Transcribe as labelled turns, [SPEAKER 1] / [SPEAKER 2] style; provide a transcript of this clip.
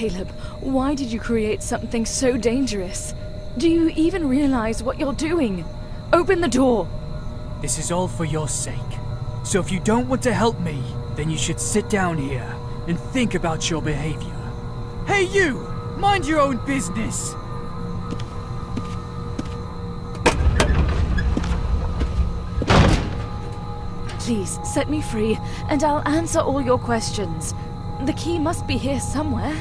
[SPEAKER 1] Caleb, why did you create something so dangerous? Do you even realize what you're doing? Open the door!
[SPEAKER 2] This is all for your sake. So if you don't want to help me, then you should sit down here and think about your behavior. Hey you! Mind your own business!
[SPEAKER 1] Please, set me free, and I'll answer all your questions. The key must be here somewhere.